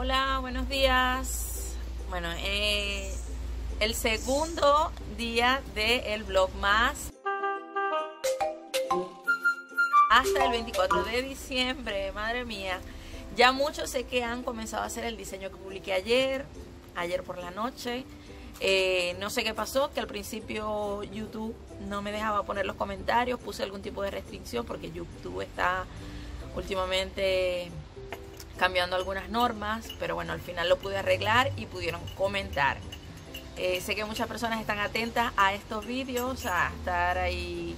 Hola, buenos días. Bueno, eh, el segundo día del vlog más hasta el 24 de diciembre, madre mía. Ya muchos sé que han comenzado a hacer el diseño que publiqué ayer, ayer por la noche. Eh, no sé qué pasó, que al principio YouTube no me dejaba poner los comentarios, puse algún tipo de restricción porque YouTube está últimamente cambiando algunas normas, pero bueno, al final lo pude arreglar y pudieron comentar. Eh, sé que muchas personas están atentas a estos vídeos, a estar ahí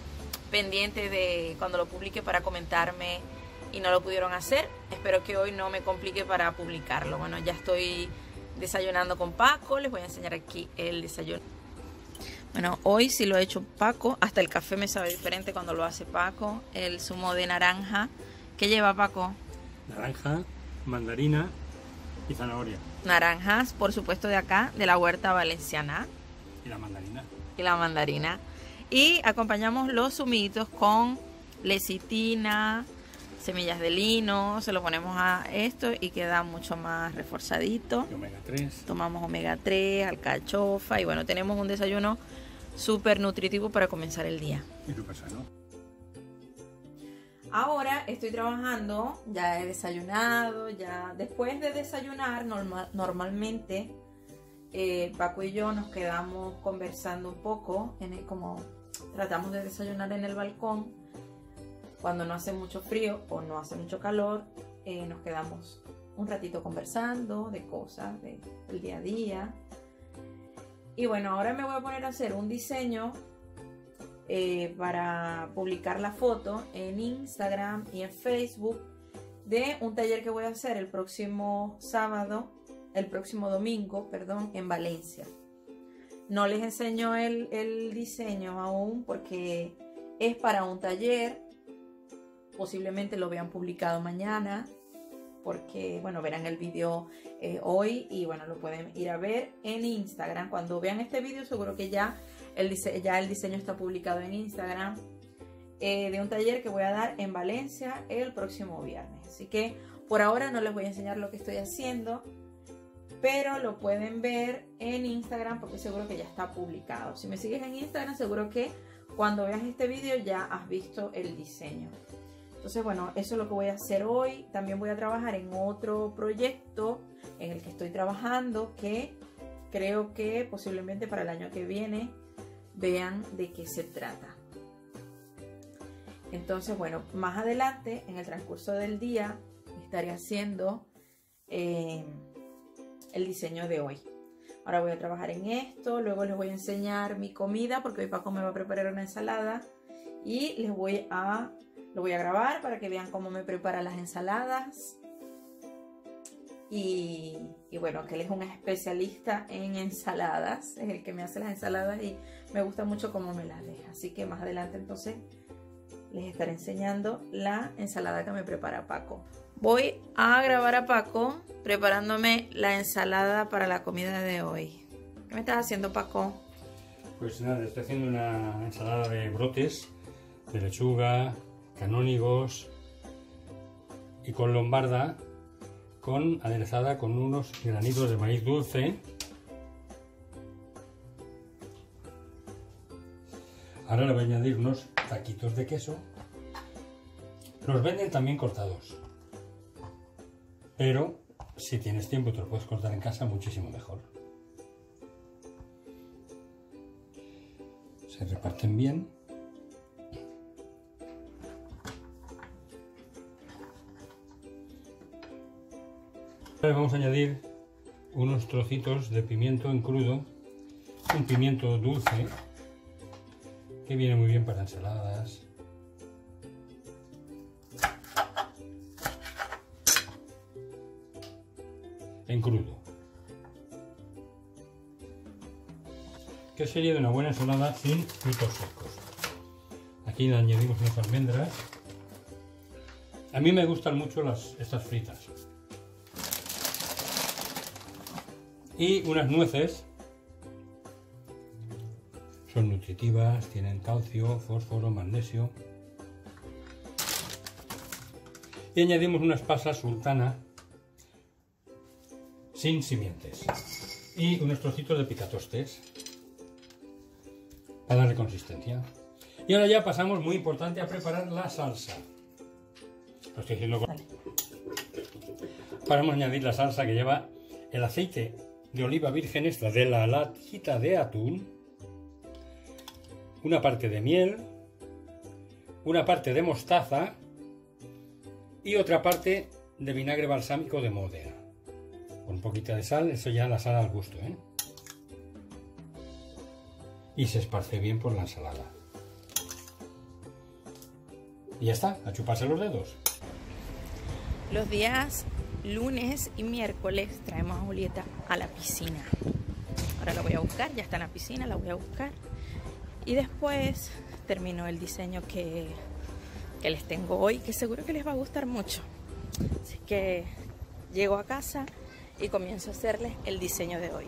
pendientes de cuando lo publique para comentarme y no lo pudieron hacer. Espero que hoy no me complique para publicarlo. Bueno, ya estoy desayunando con Paco, les voy a enseñar aquí el desayuno. Bueno, hoy sí lo he hecho Paco, hasta el café me sabe diferente cuando lo hace Paco. El zumo de naranja, ¿qué lleva Paco? Naranja, mandarina y zanahoria. Naranjas, por supuesto, de acá, de la huerta valenciana. Y la mandarina. Y la mandarina. Y acompañamos los zumitos con lecitina, semillas de lino, se lo ponemos a esto y queda mucho más reforzadito. Y omega 3. Tomamos omega 3, alcachofa y bueno, tenemos un desayuno súper nutritivo para comenzar el día. Y súper sano. Ahora estoy trabajando, ya he desayunado, ya después de desayunar normalmente eh, Paco y yo nos quedamos conversando un poco, en como tratamos de desayunar en el balcón, cuando no hace mucho frío o no hace mucho calor, eh, nos quedamos un ratito conversando de cosas del día a día. Y bueno, ahora me voy a poner a hacer un diseño eh, para publicar la foto en Instagram y en Facebook de un taller que voy a hacer el próximo sábado, el próximo domingo, perdón, en Valencia. No les enseño el, diseño aún porque es para un taller. Posiblemente lo vean publicado mañana porque, bueno, verán el vídeo eh, hoy y, bueno, lo pueden ir a ver en Instagram. Cuando vean este vídeo seguro que ya el ya el diseño está publicado en Instagram eh, de un taller que voy a dar en Valencia el próximo viernes. Así que por ahora no les voy a enseñar lo que estoy haciendo, pero lo pueden ver en Instagram porque seguro que ya está publicado. Si me sigues en Instagram, seguro que cuando veas este vídeo ya has visto el diseño. Entonces, bueno, eso es lo que voy a hacer hoy. También voy a trabajar en otro proyecto en el que estoy trabajando que creo que posiblemente para el año que viene vean de qué se trata. Entonces, bueno, más adelante, en el transcurso del día, estaré haciendo eh, el diseño de hoy. Ahora voy a trabajar en esto, luego les voy a enseñar mi comida porque hoy Paco me va a preparar una ensalada y les voy a lo voy a grabar para que vean cómo me prepara las ensaladas. Y, bueno, que él es un especialista en ensaladas, es el que me hace las ensaladas y me gusta mucho cómo me las deja. Así que más adelante entonces les estaré enseñando la ensalada que me prepara Paco. Voy a grabar a Paco preparándome la ensalada para la comida de hoy. ¿Qué me estás haciendo Paco? Pues nada, estoy haciendo una ensalada de brotes, de lechuga, canónigos y con lombarda con aderezada con unos granitos de maíz dulce. Ahora le voy a añadir unos taquitos de queso. Los venden también cortados. Pero si tienes tiempo te lo puedes cortar en casa muchísimo mejor. Se reparten bien. Vamos a añadir unos trocitos de pimiento en crudo, un pimiento dulce que viene muy bien para ensaladas. En crudo. Que sería de una buena ensalada sin frutos secos. Aquí le añadimos unas almendras. A mí me gustan mucho las, estas fritas. Y unas nueces. Son nutritivas, tienen calcio, fósforo, magnesio. Y añadimos unas pasas sultana sin simientes. Y unos trocitos de picatostes para darle consistencia. Y ahora ya pasamos, muy importante, a preparar la salsa. Lo estoy haciendo con... Vamos a añadir la salsa que lleva el aceite de oliva virgen extra de la latita de atún, una parte de miel, una parte de mostaza y otra parte de vinagre balsámico de Modena. Con un poquito de sal, eso ya la sal al gusto, ¿eh? Y se esparce bien por la ensalada. Y ya está, a chuparse los dedos. Los días lunes y miércoles traemos a Julieta a la piscina. Ahora la voy a buscar, ya está en la piscina, la voy a buscar. Y después termino el diseño que, que les tengo hoy, que seguro que les va a gustar mucho. Así que llego a casa y comienzo a hacerles el diseño de hoy.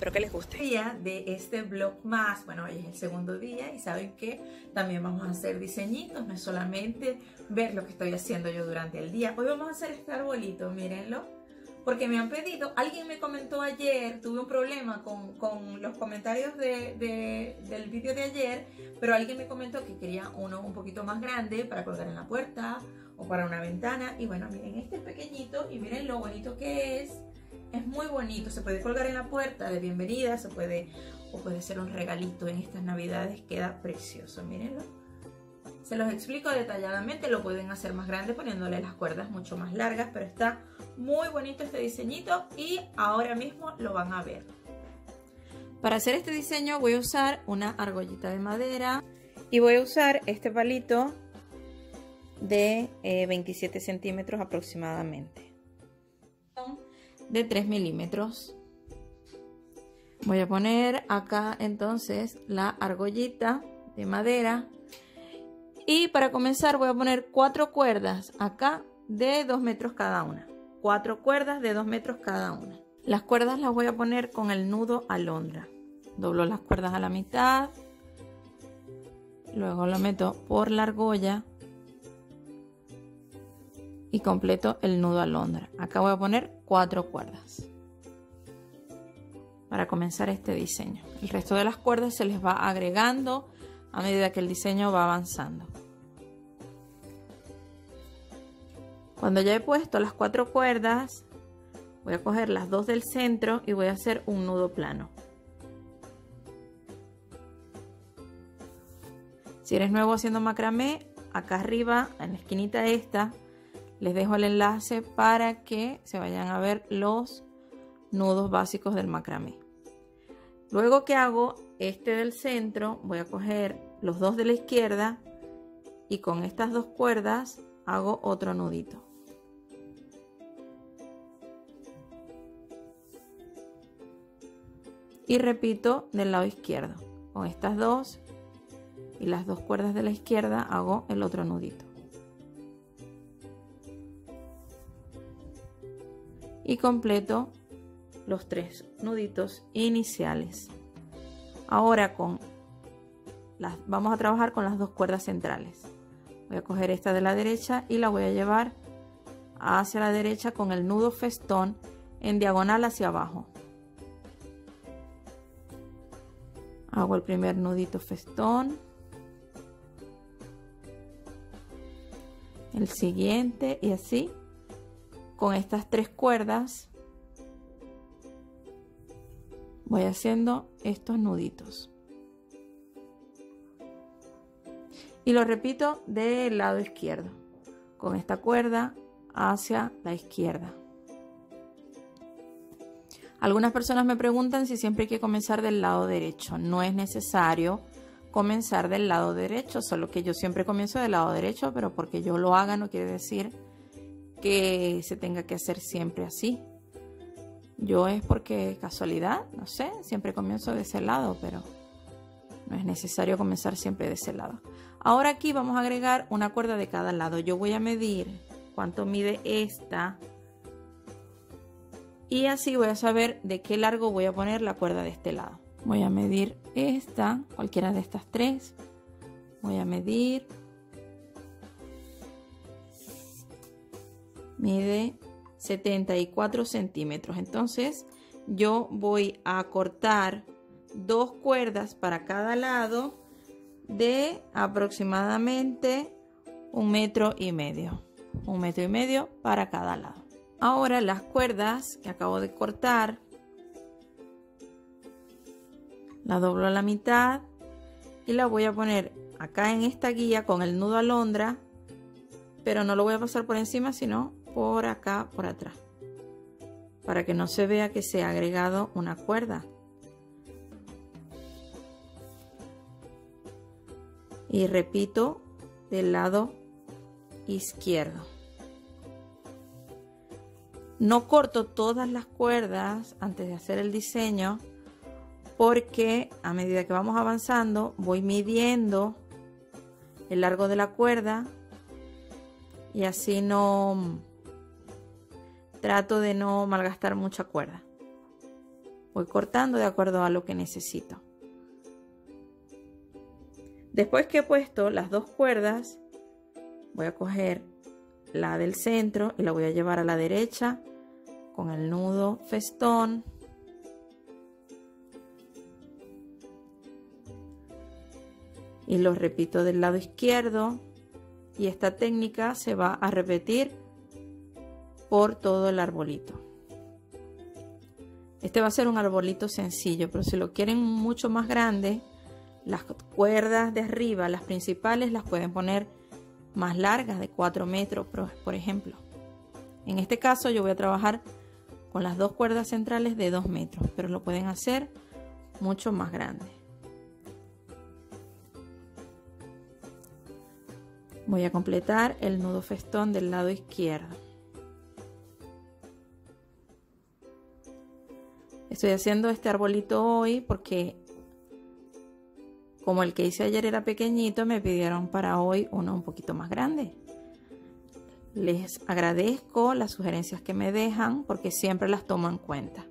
Espero que les guste. Día de este blog más, bueno, hoy es el segundo día y saben que también vamos a hacer diseñitos, no es solamente ver lo que estoy haciendo yo durante el día. Hoy vamos a hacer este arbolito, mírenlo, porque me han pedido, alguien me comentó ayer, tuve un problema con, con los comentarios de, de, del vídeo de ayer, pero alguien me comentó que quería uno un poquito más grande para colgar en la puerta o para una ventana. Y bueno, miren, este es pequeñito y miren lo bonito que es es muy bonito, se puede colgar en la puerta de bienvenida, se puede o puede ser un regalito en estas navidades, queda precioso, mírenlo. Se los explico detalladamente, lo pueden hacer más grande poniéndole las cuerdas mucho más largas, pero está muy bonito este diseñito y ahora mismo lo van a ver. Para hacer este diseño voy a usar una argollita de madera y voy a usar este palito de 27 eh, centímetros aproximadamente de 3 milímetros. Voy a poner acá entonces la argollita de madera. Y para comenzar voy a poner cuatro cuerdas acá de 2 metros cada una. Cuatro cuerdas de 2 metros cada una. Las cuerdas las voy a poner con el nudo alondra. Doblo las cuerdas a la mitad. Luego lo meto por la argolla y completo el nudo alondra. Acá voy a poner cuatro cuerdas para comenzar este diseño. El resto de las cuerdas se les va agregando a medida que el diseño va avanzando. Cuando ya he puesto las cuatro cuerdas, voy a coger las dos del centro y voy a hacer un nudo plano. Si eres nuevo haciendo macramé, acá arriba, en la esquinita esta, les dejo el enlace para que se vayan a ver los nudos básicos del macramé. Luego que hago este del centro, voy a coger los dos de la izquierda y con estas dos cuerdas hago otro nudito. Y repito del lado izquierdo. Con estas dos y las dos cuerdas de la izquierda hago el otro nudito. Y completo los tres nuditos iniciales. Ahora con las, vamos a trabajar con las dos cuerdas centrales. Voy a coger esta de la derecha y la voy a llevar hacia la derecha con el nudo festón en diagonal hacia abajo. Hago el primer nudito festón. El siguiente y así con estas tres cuerdas voy haciendo estos nuditos. Y lo repito del lado izquierdo con esta cuerda hacia la izquierda. Algunas personas me preguntan si siempre hay que comenzar del lado derecho. No es necesario comenzar del lado derecho solo que yo siempre comienzo del lado derecho pero porque yo lo haga no quiere decir que se tenga que hacer siempre así. Yo es porque casualidad, no sé, siempre comienzo de ese lado, pero no es necesario comenzar siempre de ese lado. Ahora aquí vamos a agregar una cuerda de cada lado. Yo voy a medir cuánto mide esta y así voy a saber de qué largo voy a poner la cuerda de este lado. Voy a medir esta, cualquiera de estas tres. Voy a medir mide 74 centímetros. Entonces yo voy a cortar dos cuerdas para cada lado de aproximadamente un metro y medio. Un metro y medio para cada lado. Ahora las cuerdas que acabo de cortar, la doblo a la mitad y la voy a poner acá en esta guía con el nudo alondra, pero no lo voy a pasar por encima, sino por acá, por atrás, para que no se vea que se ha agregado una cuerda. Y repito del lado izquierdo. No corto todas las cuerdas antes de hacer el diseño porque a medida que vamos avanzando voy midiendo el largo de la cuerda y así no trato de no malgastar mucha cuerda. Voy cortando de acuerdo a lo que necesito. Después que he puesto las dos cuerdas, voy a coger la del centro y la voy a llevar a la derecha con el nudo festón. Y lo repito del lado izquierdo. Y esta técnica se va a repetir por todo el arbolito. Este va a ser un arbolito sencillo, pero si lo quieren mucho más grande, las cuerdas de arriba, las principales, las pueden poner más largas, de 4 metros, por ejemplo. En este caso yo voy a trabajar con las dos cuerdas centrales de 2 metros, pero lo pueden hacer mucho más grande. Voy a completar el nudo festón del lado izquierdo. Estoy haciendo este arbolito hoy porque como el que hice ayer era pequeñito, me pidieron para hoy uno un poquito más grande. Les agradezco las sugerencias que me dejan porque siempre las tomo en cuenta.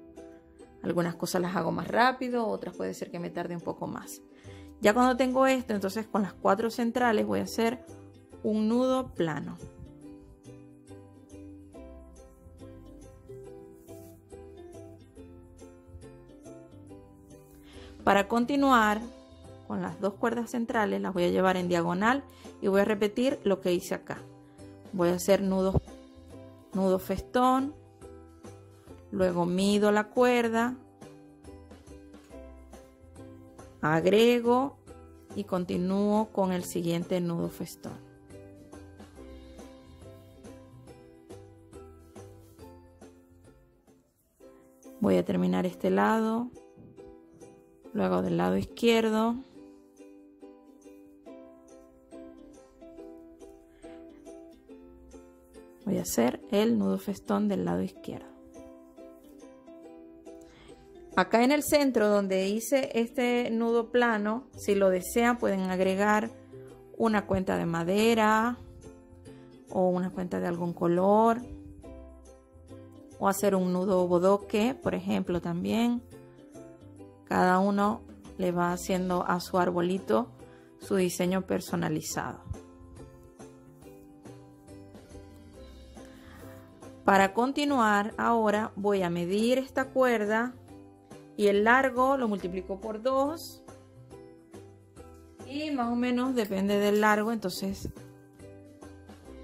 Algunas cosas las hago más rápido, otras puede ser que me tarde un poco más. Ya cuando tengo esto, entonces con las cuatro centrales voy a hacer un nudo plano. Para continuar con las dos cuerdas centrales, las voy a llevar en diagonal y voy a repetir lo que hice acá. Voy a hacer nudos, nudo festón, luego mido la cuerda, agrego y continúo con el siguiente nudo festón. Voy a terminar este lado luego del lado izquierdo. Voy a hacer el nudo festón del lado izquierdo. Acá en el centro donde hice este nudo plano si lo desean pueden agregar una cuenta de madera o una cuenta de algún color o hacer un nudo bodoque por ejemplo también cada uno le va haciendo a su arbolito su diseño personalizado. Para continuar, ahora voy a medir esta cuerda y el largo lo multiplico por 2 y más o menos depende del largo, entonces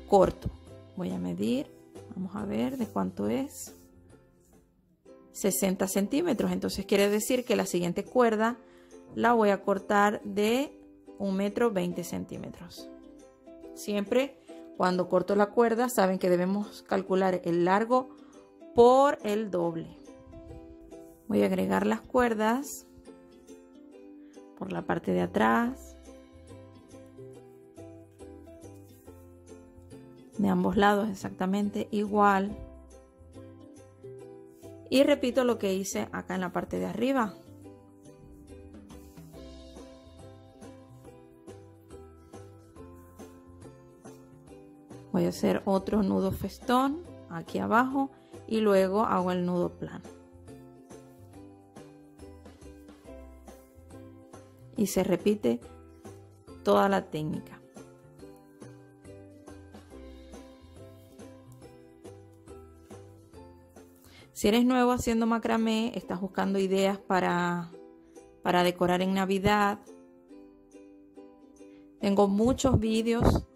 corto. Voy a medir, vamos a ver de cuánto es. 60 centímetros. Entonces quiere decir que la siguiente cuerda la voy a cortar de un metro 20 centímetros. Siempre cuando corto la cuerda saben que debemos calcular el largo por el doble. Voy a agregar las cuerdas por la parte de atrás. De ambos lados exactamente igual. Y repito lo que hice acá en la parte de arriba. Voy a hacer otro nudo festón aquí abajo y luego hago el nudo plano. Y se repite toda la técnica. Si eres nuevo haciendo macramé, estás buscando ideas para, para decorar en Navidad. Tengo muchos vídeos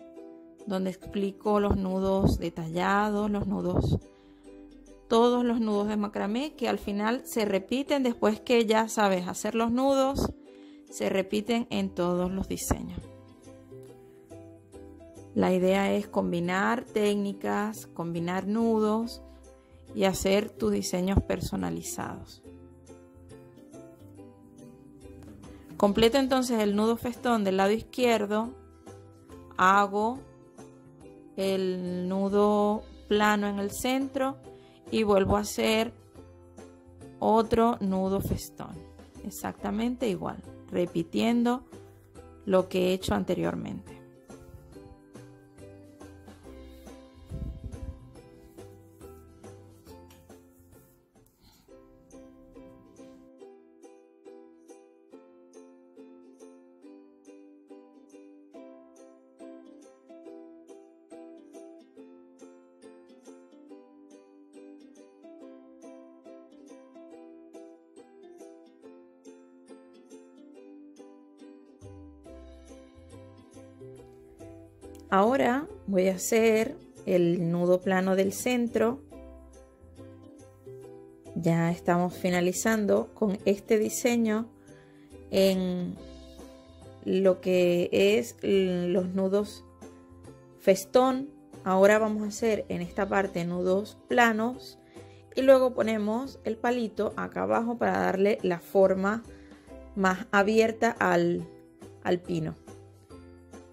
donde explico los nudos detallados, los nudos, todos los nudos de macramé que al final se repiten después que ya sabes hacer los nudos, se repiten en todos los diseños. La idea es combinar técnicas, combinar nudos y hacer tus diseños personalizados. Completo entonces el nudo festón del lado izquierdo, hago el nudo plano en el centro y vuelvo a hacer otro nudo festón, exactamente igual, repitiendo lo que he hecho anteriormente. Ahora voy a hacer el nudo plano del centro. Ya estamos finalizando con este diseño en lo que es los nudos festón. Ahora vamos a hacer en esta parte nudos planos y luego ponemos el palito acá abajo para darle la forma más abierta al, al pino.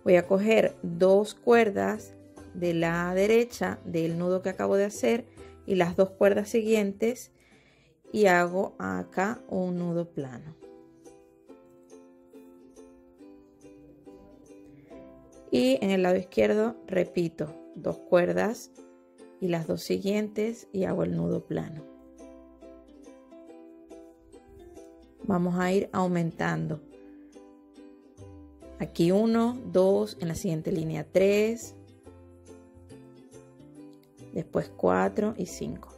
Voy a coger dos cuerdas de la derecha del nudo que acabo de hacer y las dos cuerdas siguientes y hago acá un nudo plano. Y en el lado izquierdo repito dos cuerdas y las dos siguientes y hago el nudo plano. Vamos a ir aumentando. Aquí 1, 2, en la siguiente línea 3, después 4 y 5.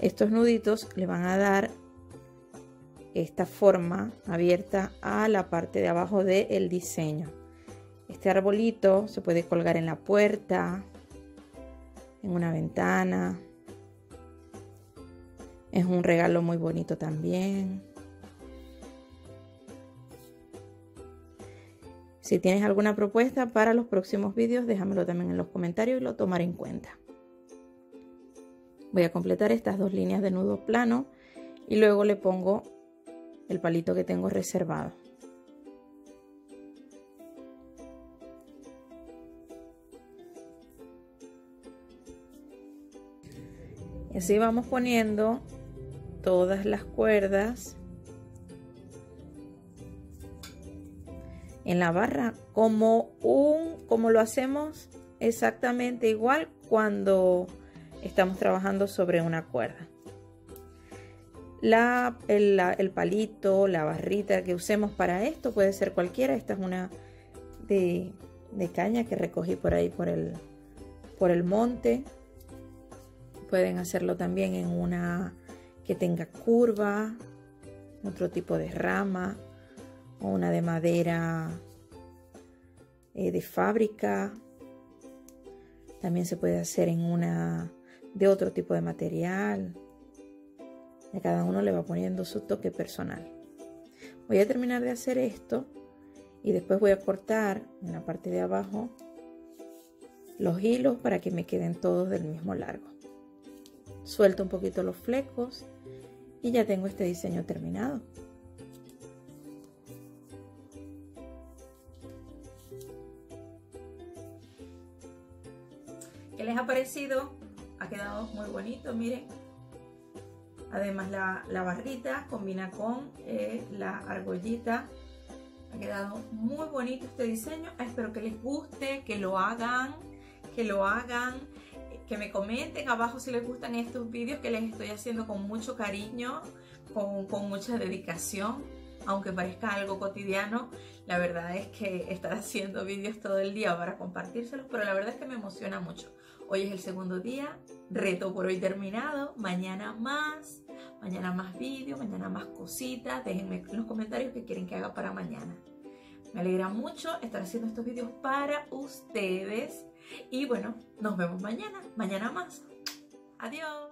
Estos nuditos le van a dar esta forma abierta a la parte de abajo del diseño. Este arbolito se puede colgar en la puerta, en una ventana, es un regalo muy bonito también. Si tienes alguna propuesta para los próximos vídeos, déjamelo también en los comentarios y lo tomaré en cuenta. Voy a completar estas dos líneas de nudo plano y luego le pongo el palito que tengo reservado. Y así vamos poniendo todas las cuerdas en la barra como un como lo hacemos exactamente igual cuando estamos trabajando sobre una cuerda. La, el, palito la barrita que usemos para esto puede ser cualquiera. Esta es una de, de caña que recogí por ahí por el por el monte. Pueden hacerlo también en una que tenga curva, otro tipo de rama o una de madera eh, de fábrica. También se puede hacer en una de otro tipo de material. Y cada uno le va poniendo su toque personal. Voy a terminar de hacer esto y después voy a cortar en la parte de abajo los hilos para que me queden todos del mismo largo. Suelto un poquito los flecos y ya tengo este diseño terminado. ¿Qué les ha parecido? Ha quedado muy bonito, miren. Además la, barrita combina con eh, la argollita. Ha quedado muy bonito este diseño. Espero que les guste, que lo hagan, que lo hagan que me comenten abajo si les gustan estos vídeos que les estoy haciendo con mucho cariño, con, mucha dedicación, aunque parezca algo cotidiano. La verdad es que estar haciendo vídeos todo el día para compartírselos, pero la verdad es que me emociona mucho. Hoy es el segundo día, reto por hoy terminado, mañana más, mañana más vídeos, mañana más cositas. Déjenme en los comentarios qué quieren que haga para mañana. Me alegra mucho estar haciendo estos vídeos para ustedes. Y bueno, nos vemos mañana, mañana más. Adiós.